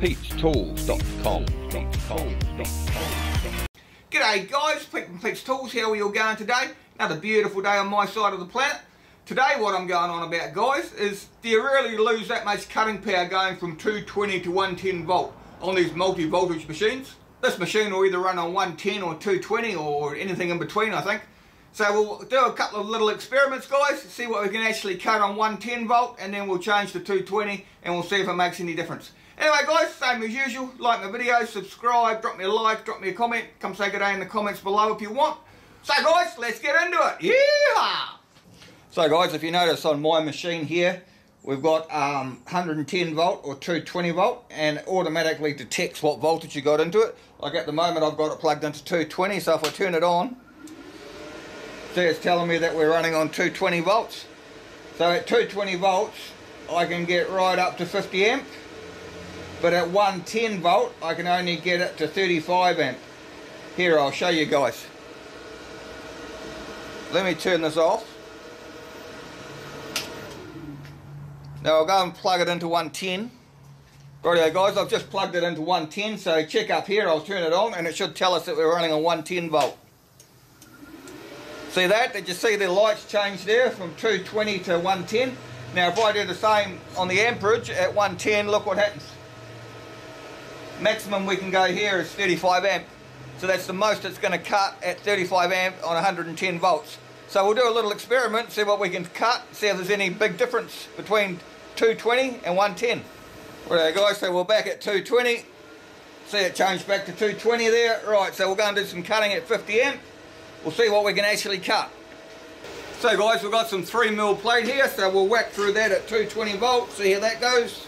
Pete'sTools.com. G'day guys, Pete from Pete's Tools, how are you all going today? Another beautiful day on my side of the planet. Today what I'm going on about guys is do you really lose that much cutting power going from 220 to 110 volt on these multi-voltage machines? This machine will either run on 110 or 220 or anything in between I think. So we'll do a couple of little experiments guys, see what we can actually cut on 110 volt and then we'll change to 220 and we'll see if it makes any difference. Anyway guys, same as usual, like my video, subscribe, drop me a like, drop me a comment, come say good day in the comments below if you want. So guys, let's get into it. Yeah! So guys, if you notice on my machine here, we've got um, 110 volt or 220 volt and automatically detects what voltage you got into it. Like at the moment I've got it plugged into 220, so if I turn it on, see it's telling me that we're running on 220 volts. So at 220 volts, I can get right up to 50 amp but at 110 volt I can only get it to 35 amp. Here I'll show you guys. Let me turn this off. Now I'll go and plug it into 110 Rightio guys I've just plugged it into 110 so check up here I'll turn it on and it should tell us that we're running on 110 volt. See that? Did you see the lights change there from 220 to 110 now if I do the same on the amperage at 110 look what happens maximum we can go here is 35 amp. So that's the most it's going to cut at 35 amp on 110 volts. So we'll do a little experiment see what we can cut see if there's any big difference between 220 and 110 right guys so we're back at 220 see it changed back to 220 there. Right so we're going to do some cutting at 50 amp. We'll see what we can actually cut. So guys we've got some 3 mil plate here so we'll whack through that at 220 volts see how that goes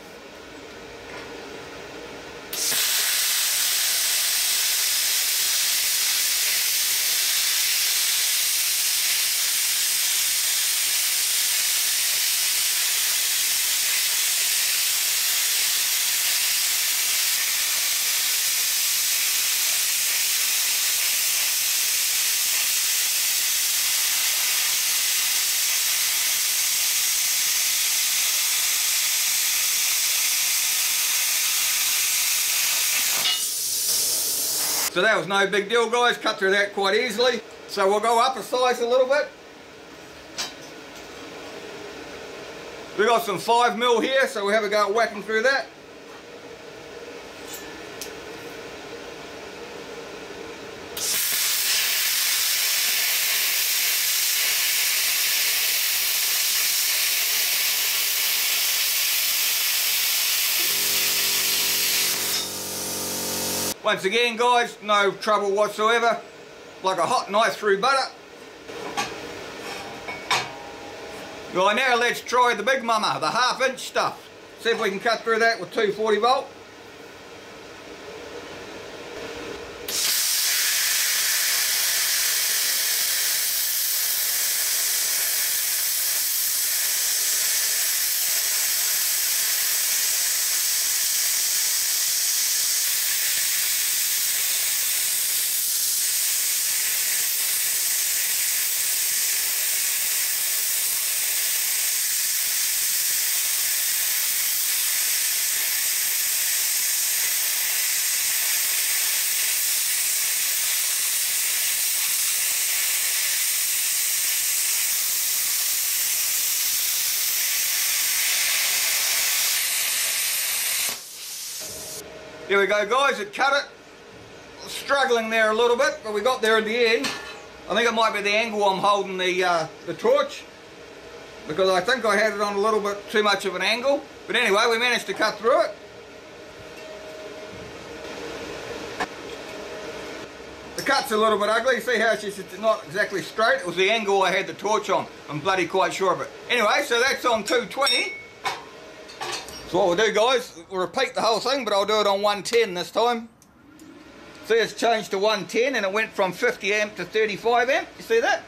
So that was no big deal guys, cut through that quite easily. So we'll go up a size a little bit. We got some 5 mil here, so we have a go whacking through that. Once again guys, no trouble whatsoever. Like a hot knife through butter. Right now let's try the big mama, the half inch stuff. See if we can cut through that with 240 volt. Here we go guys, it cut it. Struggling there a little bit, but we got there at the end. I think it might be the angle I'm holding the, uh, the torch because I think I had it on a little bit too much of an angle. But anyway, we managed to cut through it. The cut's a little bit ugly. See how it's just not exactly straight? It was the angle I had the torch on. I'm bloody quite sure of it. Anyway, so that's on 220. So what we'll do guys, we'll repeat the whole thing, but I'll do it on 110 this time. See it's changed to 110 and it went from 50 amp to 35 amp. You see that?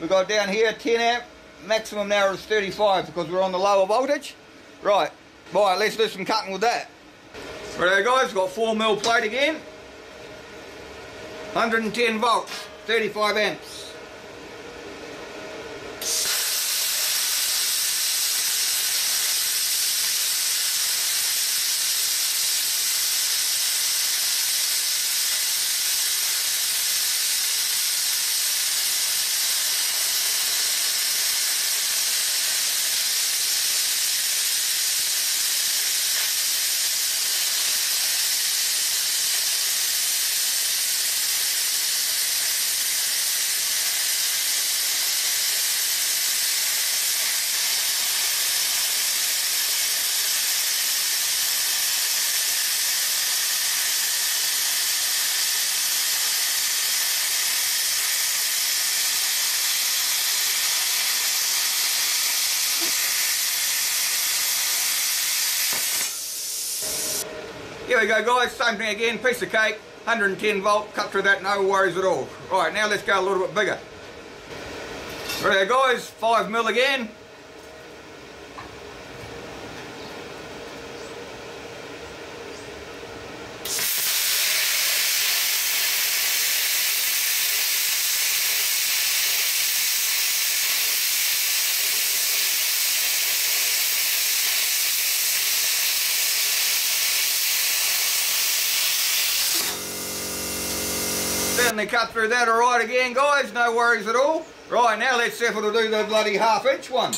We've got down here 10 amp, maximum now is 35 because we're on the lower voltage. Right, right, let's do some cutting with that. Right guys, we've got 4 mil plate again. 110 volts, 35 amps. Here we go guys, same thing again, piece of cake, 110 volt, cut through that, no worries at all. Right, now let's go a little bit bigger. Right guys, 5 mil again. Certainly cut through that alright again guys, no worries at all. Right, now let's see if it'll do the bloody half inch one.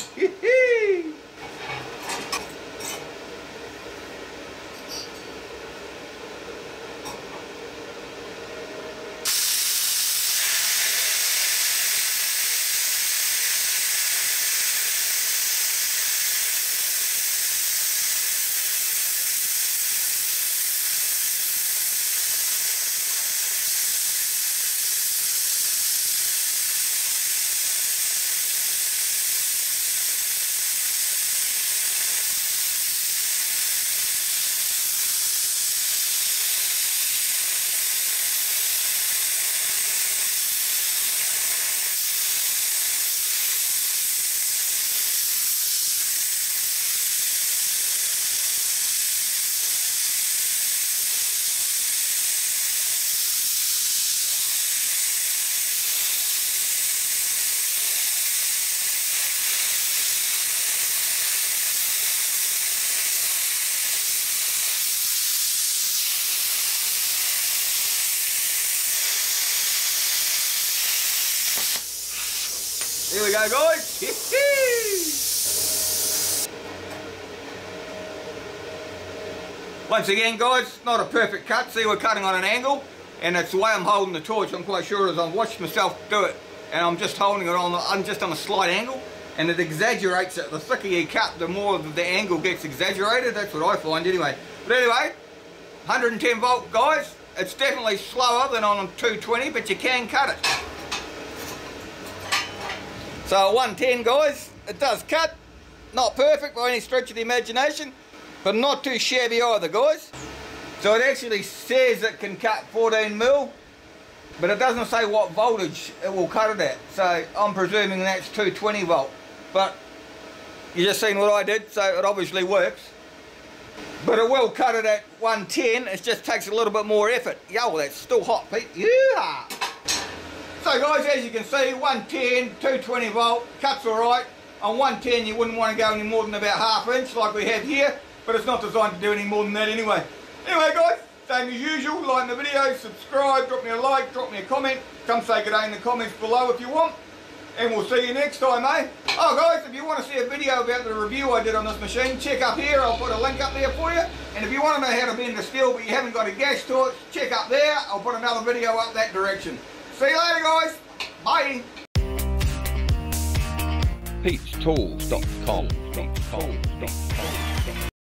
Here we go guys. Once again guys, not a perfect cut. See we're cutting on an angle and it's the way I'm holding the torch. I'm quite sure as I've watched myself do it and I'm just holding it on, the, I'm just on a slight angle and it exaggerates it. The thicker you cut, the more the angle gets exaggerated. That's what I find anyway. But anyway, 110 volt guys, it's definitely slower than on 220 but you can cut it. So 110 guys, it does cut. Not perfect by any stretch of the imagination, but not too shabby either guys. So it actually says it can cut 14 mil, but it doesn't say what voltage it will cut it at. So I'm presuming that's 220 volt. But you just seen what I did, so it obviously works. But it will cut it at 110, it just takes a little bit more effort. Yo, that's still hot, Pete. Yeah! So guys, as you can see, 110, 220 volt, cuts alright. On 110 you wouldn't want to go any more than about half inch like we have here, but it's not designed to do any more than that anyway. Anyway guys, same as usual, like the video, subscribe, drop me a like, drop me a comment, come say good day in the comments below if you want. And we'll see you next time, eh? Oh guys, if you want to see a video about the review I did on this machine, check up here, I'll put a link up there for you. And if you want to know how to bend the steel but you haven't got a gas torch, check up there, I'll put another video up that direction. See you later, guys. Bye. Pete'sTools.com.